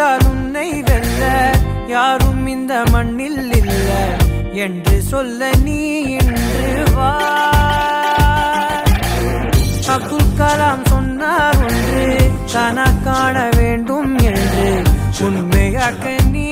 அழைத்தால் உன்னை வெல்ல யாரும் இந்த மண்ணில் இல்ல. என்று சொல்ல நீ இன்று வா. அப்துல் கலாம் சொன்னார் ஒன்று கனா காண வேண்டும் என்று. உண்மையாக்க நீ